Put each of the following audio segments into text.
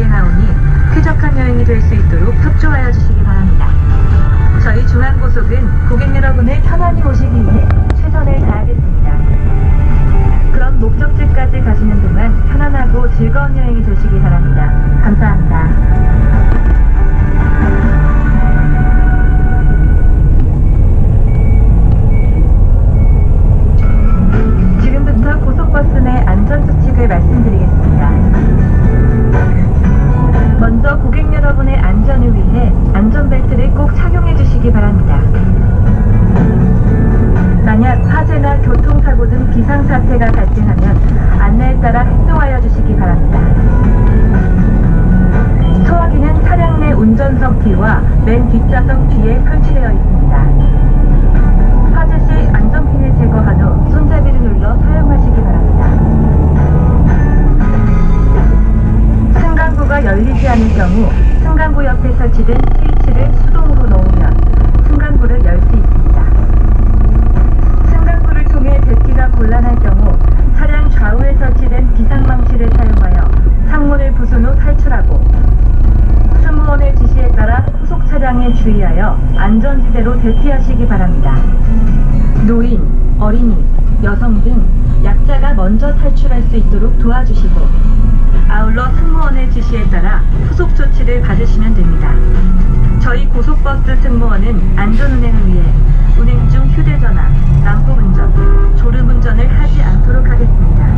금연을 시행하오니 쾌적한 여행이 될 수 있도록 협조하여 주시기 바랍니다. 저희 중앙고속은 고객 여러분을 편안히 모시기 위해 최선을 다하겠습니다. 먼저 고객 여러분의 안전을 위해 안전벨트를 꼭 착용해 주시기 바랍니다. 만약 화재나 교통사고 등 비상사태가 발생하면 안내에 따라 행동하여 주시기 바랍니다. 소화기는 차량 내 운전석 뒤와 맨 뒷좌석 뒤에 설치되어 있습니다. 후 탈출하고 승무원의 지시에 따라 후속 차량에 주의하여 안전지대로 대피하시기 바랍니다. 노인, 어린이, 여성 등 약자가 먼저 탈출할 수 있도록 도와주시고 아울러 승무원의 지시에 따라 후속 조치를 받으시면 됩니다. 저희 고속버스 승무원은 안전운행을 위해 운행 중 휴대전화, 난폭운전, 졸음운전을 하지 않도록 하겠습니다.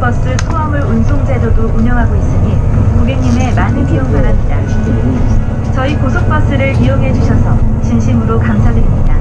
고속버스 소화물 운송 제도도 운영하고 있으니 고객님의 많은 이용 바랍니다. 저희 고속버스를 이용해 주셔서 진심으로 감사합니다.